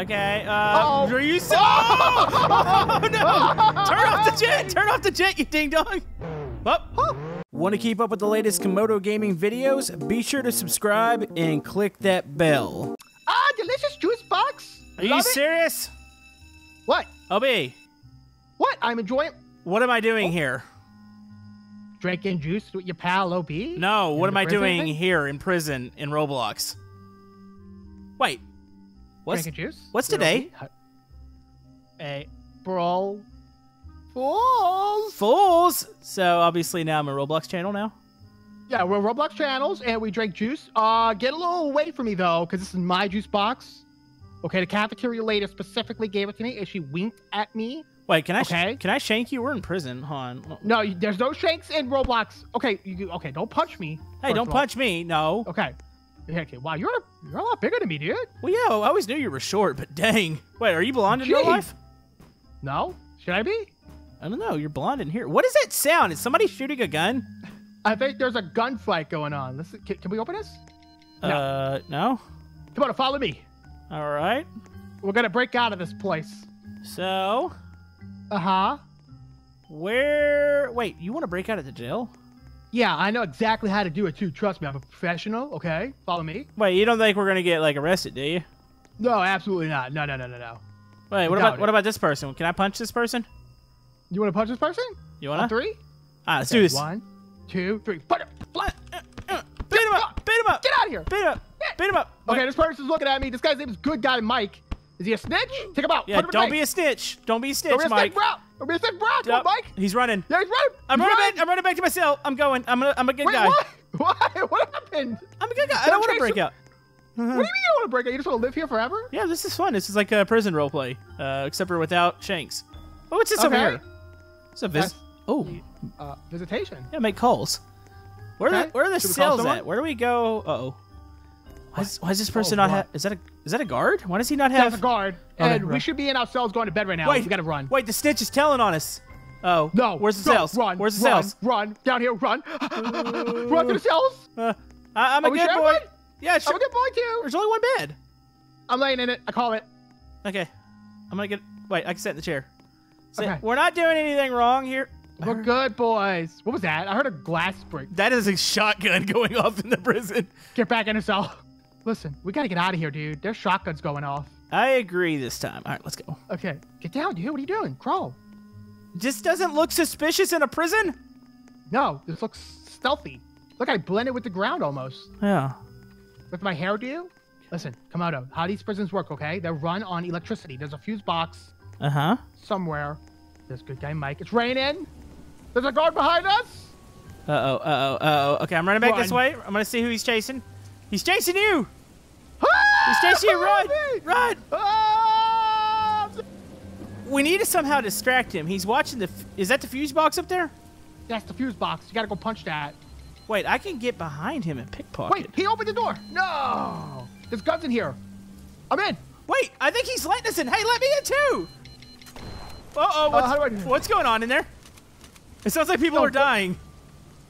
Okay. Uh, Uh-oh. are you so? Oh, no! Turn off the jet! Turn off the jet, you ding dong! Up. Want to keep up with the latest Camodo gaming videos? Be sure to subscribe and click that bell. Ah, delicious juice box. Are you Love it. serious? What? OB, What? I'm enjoying what am I doing here? drinking juice with your pal OB. No, what am I doing thing? here in prison in Roblox? Wait. What's Drinking juice. what's today? A brawl. Fools. Fools? So obviously now I'm a Roblox channel now. Yeah, we're Roblox channels and we drink juice. Uh, get a little away from me though, because this is my juice box. Okay, the cafeteria lady specifically gave it to me, and she winked at me. Wait, can I sh- Okay. can I shank you? We're in prison. Hold on. No, there's no shanks in Roblox. Okay, you, okay, don't punch me. Hey, don't punch me. No. Okay. Yeah, Okay. Wow, you're you're a lot bigger than me, dude. Well, yeah, I always knew you were short, but dang. Wait, are you blonde in real life? No, should I be? I don't know. You're blonde in here. What is that sound? Is somebody shooting a gun? I think there's a gunfight going on. Let's can, can we open this? No. Uh, no. Come on, follow me. All right. We're gonna break out of this place. So, Uh huh. where? Wait, you want to break out of the jail? Yeah, I know exactly how to do it too. Trust me, I'm a professional. Okay, follow me. Wait, you don't think we're gonna get like arrested, do you? No, absolutely not. No, no, no, no, no. Wait, what Doubt about it. what about this person? Can I punch this person? You want to punch this person? You wanna? three? Ah, let's Okay, do this. One, two, three. It. Fly. Beat him up! Beat him up! Get out of here. Beat him up! Beat him up! Okay, this person's looking at me. This guy's name is Good Guy Mike. Is he a snitch? Take him out. Yeah, don't be a snitch. Don't be a snitch, Don't be a Mike. snitch, bro. Don't be a snitch, bro. Come on, Yep. Mike. He's running. Yeah, he's running. I'm running running. back. I'm running back to my cell. I'm going. I'm a, I'm a good Wait, guy. what? Why? What happened? I'm a good guy. I don't want to break out. What do you mean you don't want to break it? You just want to live here forever? Yeah, this is fun. This is like a prison roleplay, uh, except for without Shanks. Oh, what's this over Okay. here? It's a vis. That's- Oh, Uh, visitation. yeah, make calls. Where are Okay. the Where are the we cells at? Where do we go? Uh oh. Why is, why is this person Oh, not have? Is that a Is that a guard? Why does he not have? That's a guard, Okay, and we should be in our cells going to bed right now. Wait, we gotta run. Wait, the snitch is telling on us. Oh, No. Where's the cells? Run. Where's the run, cells? Run down here. Run. run to the cells. Uh, I, I'm a good boy. one? Yeah, I'm a good boy too. There's only one bed. I'm laying in it. I call it. Okay, I'm gonna get. Wait, I can sit in the chair. Sit- Okay. We're not doing anything wrong here. We're good boys. What was that? I heard a glass break. That is a shotgun going off in the prison. Get back in the cell. Listen, we gotta get out of here, dude. There's shotguns going off. I agree this time. All right, let's go. Okay, get down, dude. What are you doing? Crawl. This doesn't look suspicious in a prison. No, this looks stealthy. Look, I blended with the ground almost. Yeah. With my hair hairdo. Listen, Camodo, how these prisons work, okay? They're run on electricity. There's a fuse box Uh huh. somewhere. There's good guy Mike. It's raining. There's a guard behind us. Uh oh. Uh oh. Uh oh. Okay, I'm running back this way. I'm gonna see who he's chasing. He's chasing you. Ah! He's chasing you. Run. Behind! Run. Ah! We need to somehow distract him. He's watching the. f- Is that the fuse box up there? That's the fuse box. You gotta go punch that. Wait, I can get behind him and pickpocket. Wait, he opened the door. No! There's guns in here. I'm in. Wait, I think he's letting us in. Hey, let me in too. Uh oh. What's, how do I what's going on in there? It sounds like people No, are dying.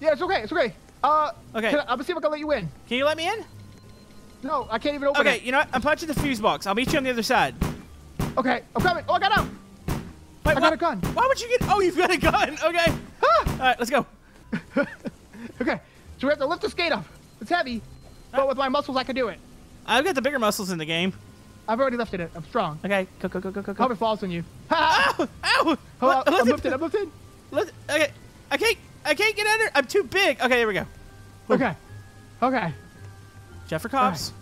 Yeah, it's okay. It's okay. Uh, Okay. I, I'm gonna see if I can let you in. Can you let me in? No, I can't even open Okay, it. Okay, you know what? I'm punching the fuse box. I'll meet you on the other side. Okay, I'm coming. Oh, I got out. Wait, I got a gun. Why would you get? Oh, you've got a gun. Okay. Ah! All right, let's go. Okay, so we have to lift the skate up. It's heavy, but with my muscles, I can do it. I've got the bigger muscles in the game. I've already lifted it. I'm strong. Okay, go, go, go, go, go, Hope it falls on you. Ow! Ow! Hold on, I'm it- lifted. I'm lifted. let- okay, I can't. I can't get under. I'm too big. Okay, there we go. Okay. Okay. Jeff for cops.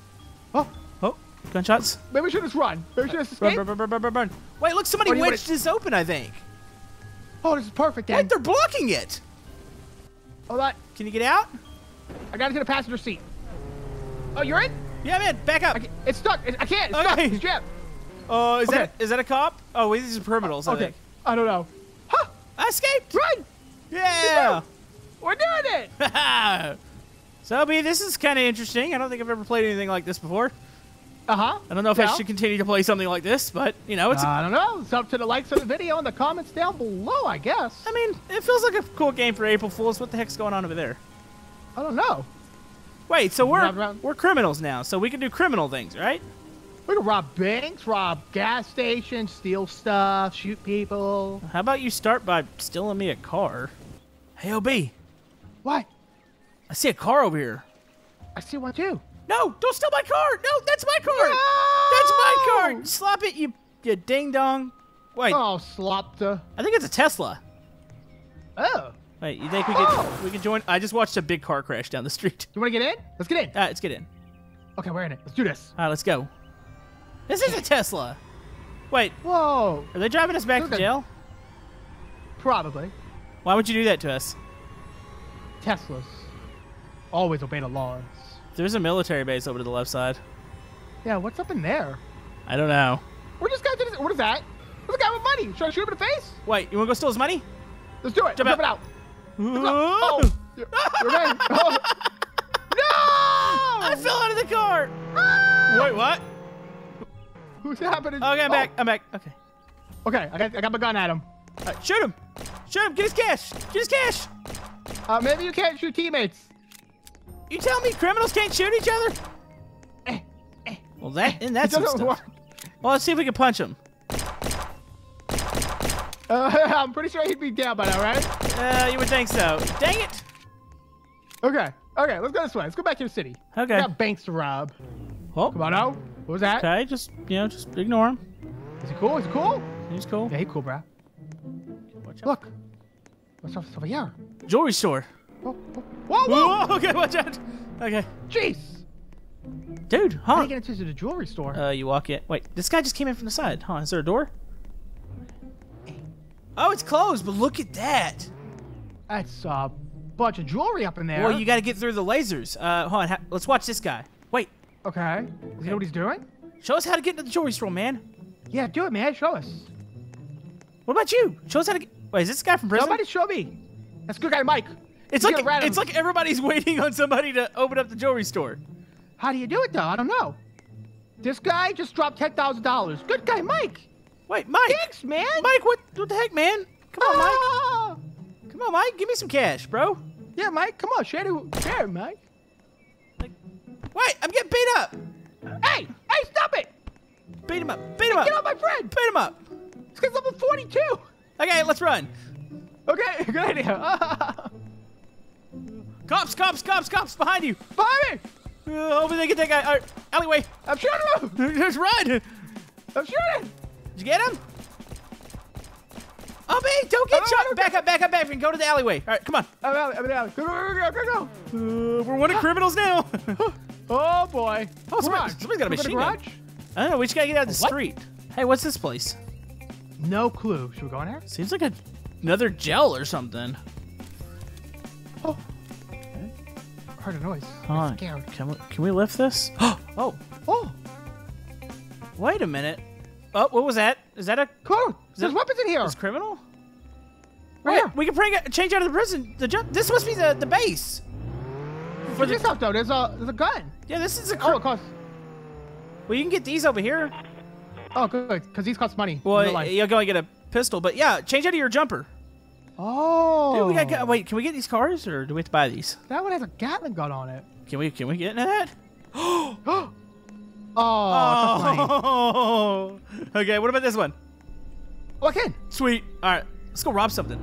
Oh, Oh, gunshots. maybe we should just run. Maybe we should just escape. run, run, run, run, run. Wait, look, somebody wanna- wedged this open. I think. Oh, this is perfect. Then. Wait, they're blocking it. Hold on. Can you get out? I got into the passenger seat. Oh, you're in? Yeah, man. Back up. I it's stuck. I can't. It's Okay. stuck. It's jammed. Oh, is Okay. that is that a cop? Oh, wait, these are criminals. I Okay. think. I don't know. Huh! I escaped. Run! Yeah. We're doing it! so, B, this is kind of interesting. I don't think I've ever played anything like this before. Uh huh. I don't know if I should continue to play something like this, but you know, it's. I don't know. It's up to the likes of the video and the comments down below, I guess. I mean, it feels like a cool game for April Fools. What the heck's going on over there? I don't know. Wait, so we're we're criminals now, so we can do criminal things, right? We can rob banks, rob gas stations, steal stuff, shoot people. How about you start by stealing me a car? Hey, OB, I see a car over here. I see one too. No, don't steal my car. No, that's my car. That's my car. Slap it, you, you ding dong. Wait, Oh, slopta. I think it's a Tesla. Oh. Wait, you think we could Oh. we could join? I just watched a big car crash down the street. You want to get in? Let's get in. All right, let's get in. Okay, we're in it. Let's do this. All right, let's go. This is a Tesla. Wait, Whoa. are they driving us back to jail? Probably. Why would you do that to us? Teslas always obey the laws. There's a military base over to the left side. Yeah, what's up in there? I don't know. We're just going to this. What is that? There's a guy with money. Should I shoot him in the face? Wait, you want to go steal his money? Let's do it. Jump Jump out. out. Oh, you're, you're right. Oh. No! I fell out of the car. Ah! Wait, what? Who's happening? Okay, I'm Oh, back. I'm back. Okay. Okay, I got, I got my gun at him. Right, shoot him. Shoot him. Get his cash. Get his cash. Uh, maybe you can't shoot teammates. You tell me criminals can't shoot each other? Eh, eh. Well, that and that's some stuff. work. Well, let's see if we can punch him. Uh, I'm pretty sure he'd be down by now, right? Uh, you would think so. Dang it. Okay, okay, let's go this way. Let's go back to the city. Okay. We got banks to rob. Oh, Come on, now. What was that? okay. Just you know, just ignore him. Is he cool? Is he cool? He's cool. Yeah, he cool, bro. Watch out. Look. What's up, what's over here? Jewelry store. Whoa, whoa, whoa, whoa! Whoa, okay, watch out. Okay, Jeez! dude, huh? How do huh? you get into the jewelry store? Uh, you walk in. Wait, this guy just came in from the side. Huh? Is there a door? Oh, it's closed. But look at that. That's a bunch of jewelry up in there. Well, you got to get through the lasers. Uh, hold on. Ha- let's watch this guy. Wait, Okay. You know what he's doing? show us how to get into the jewelry store, man. Yeah, do it, man. Show us. What about you? Show us how to get. Wait, is this guy from prison? Somebody show me. That's good guy, Mike. It's like it's like everybody's waiting on somebody to open up the jewelry store. How do you do it, though? I don't know. This guy just dropped ten thousand dollars. Good guy, Mike. Wait, Mike. Thanks, man. Mike, what, what the heck, man? Come on, Mike. Ah! Come on, Mike. Give me some cash, bro. Yeah, Mike. Come on, share it. Share it, Mike. Wait, I'm getting beat up. Hey, hey, stop it! Beat him up. Beat him up. Get off my friend. Beat him up. This guy's level forty-two. Okay, let's run. Okay, good idea. Cops, cops, cops, cops behind you. Behind me! Uh, hopefully they get that guy. All right, alleyway. I'm shooting him! Just run. I'm shooting! Did you get him? Oh, man, don't get Oh, shot. okay. Back up, back up, back up, and go to the alleyway. All right, come on. I'm out, I'm out. Go, go, go, go, go, go. Uh, we're one of criminals now. Oh, boy. Oh, somebody, somebody's got a machine gun. I don't know. We just gotta get out of the What? street. Hey, what's this place? No clue. Should we go in here? Seems like a another jail or something. Oh. Heard a noise. Hold I'm on. scared. Can we can we lift this? oh, Oh, wait a minute. Oh, what was that? Is that a cool. There's that- weapons in here. is criminal? Right Wait, here. we can bring it, change out of the prison. The jump. This must be the the base. For this stuff, though, there's a there's a gun. Yeah, this is a. Oh, it costs. well, you can get these over here. Oh, good, because these cost money. Well, you're going to get a pistol, but yeah, change out of your jumper. Oh. Dude, we got. Wait, can we get these cars, or do we have to buy these? That one has a Gatling gun on it. Can we? Can we get into that? oh, oh. Oh. okay. What about this one? Walk in. Sweet. All right, let's go rob something.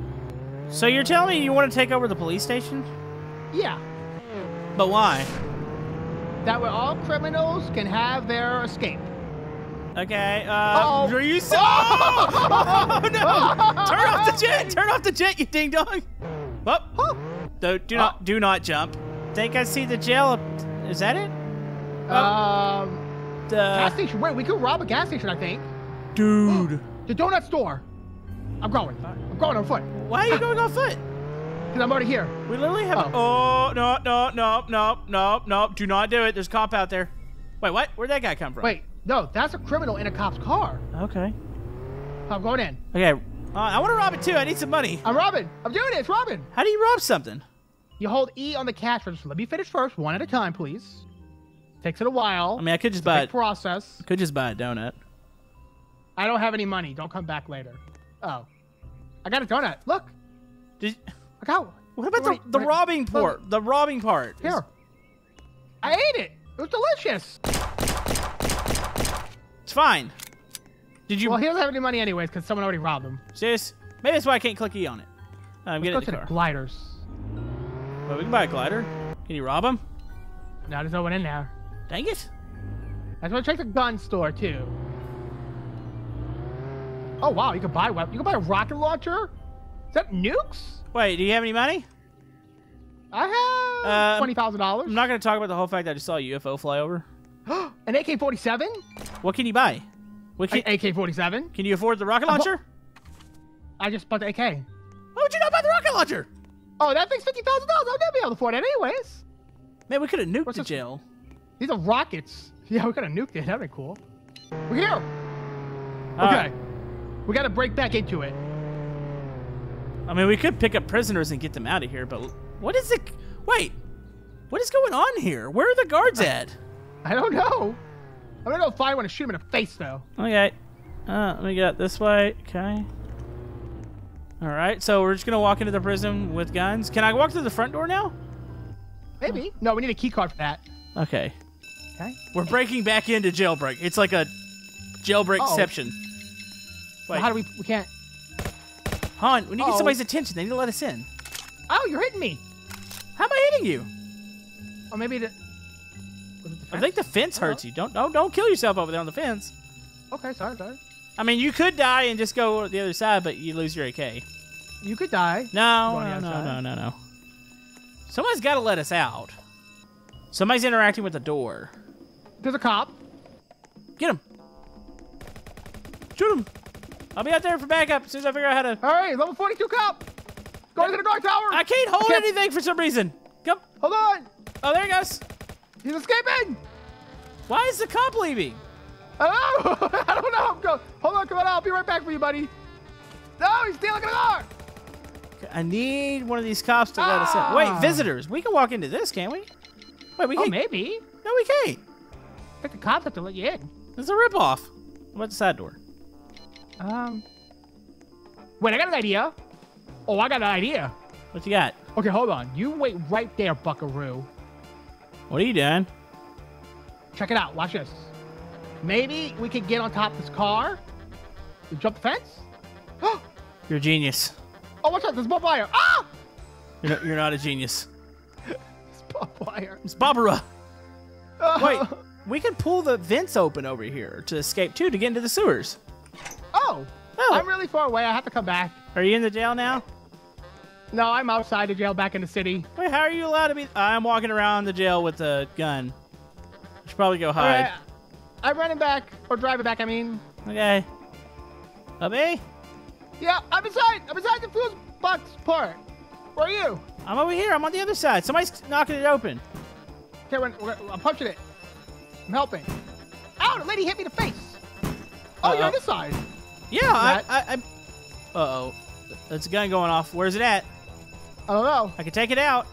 So you're telling me you want to take over the police station? Yeah. But why? That way all criminals can have their escape. Okay. Uh, Uh-oh. are you so? Oh, no! Turn off the jet! Turn off the jet, you ding dong! Well, Oh. do, do not do not jump. Think I see the jail. Is that it? Um, gas station. Wait, we could rob a gas station, I think. dude. The donut store. I'm going. I'm going on foot. Why are you going on foot? Because I'm already here. We literally have. Oh, no no no no no no! Do not do it. There's a cop out there. Wait, what? Where'd that guy come from? Wait, no, that's a criminal in a cop's car. Okay. I'm going in. Okay. Uh, I want to rob it too. I need some money. I'm robbing. I'm doing it. It's robbing. How do you rob something? You hold E on the cash register. Let me finish first, one at a time, please. Takes it a while. I mean, I could just buy. Big process. Could just buy a donut. I don't have any money. Don't come back later. Oh, I got a donut. Look, Did, I got one. what about the, Wait, the wait. robbing part? The robbing part. is- Here. I ate it. It was delicious. It's fine. Did you? Well, he doesn't have any money anyways because someone already robbed him. serious? Maybe that's why I can't click E on it. I'm Let's getting go in to the the gliders. Well, we can buy a glider. Can you rob him? No, there's no one in there. Dang it. I just want to check the gun store too. Oh wow, you can buy weapon. You can buy a rocket launcher. Is that nukes? Wait, do you have any money? I have Um, twenty thousand I'm not going to talk about the whole fact that I just saw a UFO fly over. An AK-47. What can you buy? What can, An AK-47. can you afford the rocket launcher? I just bought the AK. Why would you not buy the rocket launcher? Oh, that thing's fifty thousand dollars. I'll never be able to afford it anyways. Man, we could have nuked What's the this- jail. These are rockets. Yeah, we could have nuked it. That'd be cool. We're here. All okay. right. We got to break back into it. I mean, we could pick up prisoners and get them out of here, but what is it? Wait, what is going on here? Where are the guards uh, at? I don't know. I'm gonna go find one and shoot him in the face though. Okay, uh, let me get this way. Okay. All right, so we're just gonna walk into the prison with guns. Can I walk through the front door now? Maybe. No, we need a key card for that. Okay. Okay. We're breaking back into jailbreak. It's like a jailbreak exception. Well, how do we? We can't. Han, we need to get Uh-oh. somebody's attention. They need to let us in. Oh, you're hitting me. How am I hitting you? Or maybe the. I think the fence hurts you. Don't don't don't kill yourself over there on the fence. Okay, sorry, sorry. I mean, you could die and just go the other side, but you lose your AK. You could die. No, no, no, no, no, no. Somebody's got to let us out. Somebody's interacting with the door. There's a cop. Get him. Shoot him. I'll be out there for backup as soon as I figure out how to. All right, level 42 cop. Going to the guard tower. I can't hold can't- anything for some reason. Come. Hold on. Oh, there he goes. He's escaping. Why is the cop leaving? Hello. I don't know. I'm go. Hold on, come on. I'll be right back for you, buddy. No, he's stealing a car. I need one of these cops to let us in. Wait, Ah. visitors. We can walk into this, can't we? Wait, we Oh, can't. maybe. No, we can't. I think the cops have to let you in. This is a ripoff. What about the side door? Um. Wait, I got an idea. Oh, I got an idea. What you got? Okay, hold on. You wait right there, Buckaroo. What are you doing? Check it out. Watch this. Maybe we could get on top of this car. Jump the fence. oh, You're a genius. Oh, watch out! There's barbed wire. Ah! You're not, you're not a genius. it's barbed wire. It's Barbara. Oh. Wait, we can pull the vents open over here to escape too to get into the sewers. Oh. Oh. I'm really far away. I have to come back. Are you in the jail now? No, I'm outside the jail, back in the city. Wait, how are you allowed to be? I'm walking around the jail with a gun. I should probably go hide. right, I'm running back or driving back. I mean, Okay. Up me? yeah, I'm inside. I'm inside the fuse box part. Where are you? I'm over here. I'm on the other side. Somebody's knocking it open. Okay, we're, we're, I'm punching it. I'm helping. Ow! The lady hit me in the face. Oh, you're on this side. Yeah, I, I, I'm... Uh oh. That's a gun going off. Where's it at? I don't know. I can take it out.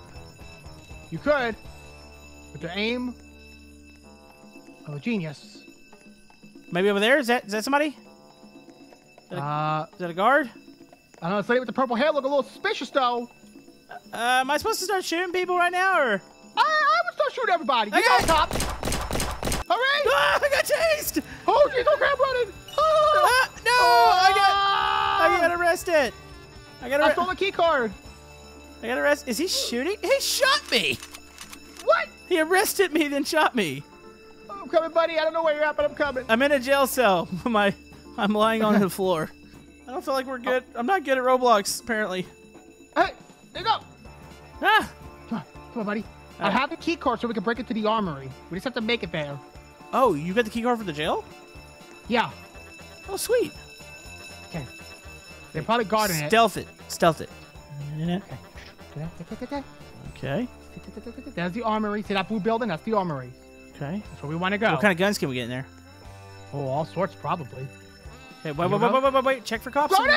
You could. With the aim of a genius. Maybe over there. Is that is that somebody? Uh, Is that a guard? I don't know. This lady with the purple hair look a little suspicious, though. Uh, am I supposed to start shooting people right now, or? I, I would start shooting everybody. You Okay. go, cop. All right. Ah, I got chased! Oh, jeez, oh, crap, running. Ah, no! I got, I Ah! got arrested. I got arrested. I stole the key card. I got arrested. Is he shooting? He shot me. What? He arrested me, then shot me. I'm coming, buddy. I don't know where you're at, but I'm coming. I'm in a jail cell. My, I'm lying on the floor. I don't feel like we're good. I'm not good at Roblox, apparently. Hey, there you go. Ah! Come on, come on, buddy. I Uh. have the key card so we can break into the armory. We just have to make it there. Oh, you got the key card for the jail? Yeah. Oh, sweet. Okay. They're probably guarding it. Stealth it. Stealth it. Okay. There's the armory. See that blue building? That's the armory. Okay. That's where we want to go. What kind of guns can we get in there? Oh, all sorts, probably. Okay, wait, wait, wait, wait, wait, wait, wait. Check for cops. Throw in!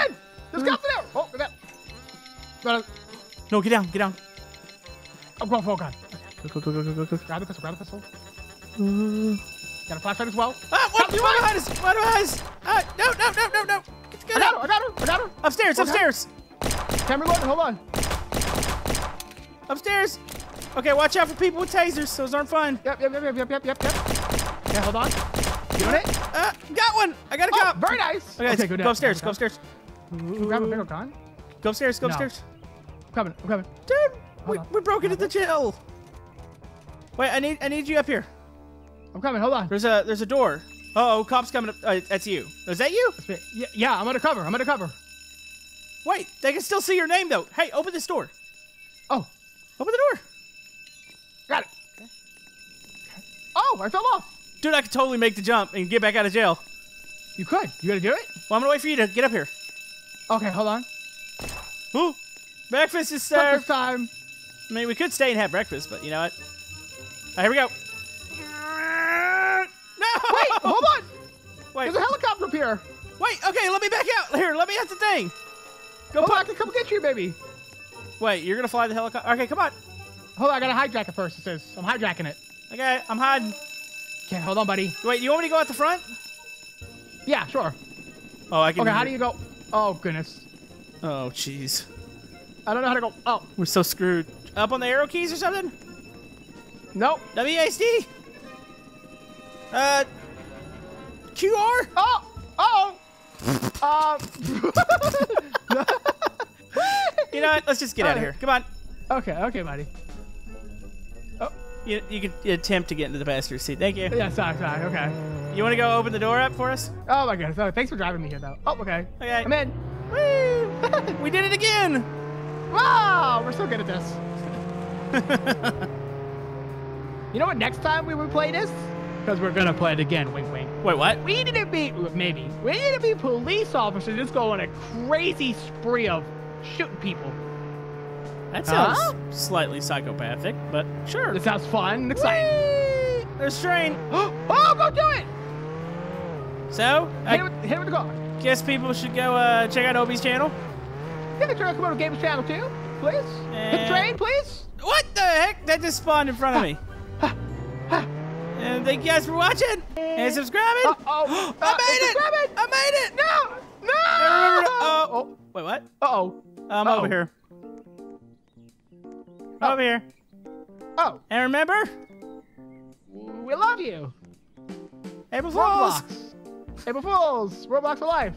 There's cops in there! Oh, look at that. No, get down, get down. I'm going for a gun. Go, go, go, go, go, go, go. Grab the pistol, grab the pistol. Uh, Got a flashlight as well. Ah, what? Cops, you Why right. behind us? Why behind us? Ah, no, no, no, no, no. Get, get I got out. her, I got her, I got her. Upstairs, Okay. upstairs, Camera loaded, hold on. Upstairs. Okay, watch out for people with tasers. Those aren't fun. Yep, yep, yep, yep, yep, yep, yep, yep. Yeah, hold on. You doing it? Uh, got one. I got a Oh, cop. very nice. Okay, go go, down. upstairs. Go upstairs. Ooh, grab a bigger gun. Go upstairs. Go No. upstairs. I'm coming. I'm coming. Dude, we, Hold on. we broke into the jail. Wait, I need I need you up here. I'm coming. Hold on. There's a there's a door. Uh oh, cops coming up. Uh, that's you. Is that you? Yeah, yeah, I'm undercover. I'm undercover. Wait, they can still see your name though. Hey, open this door. Oh, Open the door. got it. Okay. Oh, I fell off. Dude, I could totally make the jump and get back out of jail. You could. You gonna do it? Well, I'm gonna wait for you to get up here. Okay, hold on. Ooh, breakfast is Breakfast served. time. I mean, we could stay and have breakfast, but you know what? Right, here we go. No! Wait, hold on. Wait, There's a helicopter up here. wait. Okay, let me back out. Here, let me out the thing. Go I can come get you, baby. Wait, you're gonna fly the helicopter? Okay, come on. Hold on, I gotta hijack it first. It says I'm hijacking it. Okay, I'm hiding. Okay, hold on, buddy. Wait, you want me to go out the front? Yeah, sure. Oh, I can. Okay, how do you go? Oh goodness, Oh, jeez. I don't know how to go. Oh, We're so screwed. Up on the arrow keys or something? nope. WASD? Uh, QR? Oh, oh. uh, You know what? Let's just get out of here. Come on. okay, okay, buddy. Oh. You, you can attempt to get into the passenger seat. Thank you. Yeah, sorry, sorry. Okay. You want to go open the door up for us? Oh my goodness. Oh, thanks for driving me here, though. Oh, okay. Okay. I'm in. Woo! we did it again. Wow, we're so good at this. You know what? Next time we would play this, because we're gonna play it again. Wink, wink. Wait, what? We need to be maybe we need to be police officers just go on a crazy spree of shooting people. That sounds Huh? slightly psychopathic, but sure. This sounds fun and exciting. Whee! There's train. oh, go do it! So, Hit it I with, hit with the car. guess people should go uh, check out OB's channel. Hit the train, come on, Games Channel too, please. Hit the train, please. What the heck? That just spawned in front of me. and thank you guys for watching and subscribing. Uh oh, I made it! I made it! What? Uh oh. I'm Uh-oh. over here. Over here. Oh, And remember, we love you. April Fools. Roblox. April Fools. Roblox for life.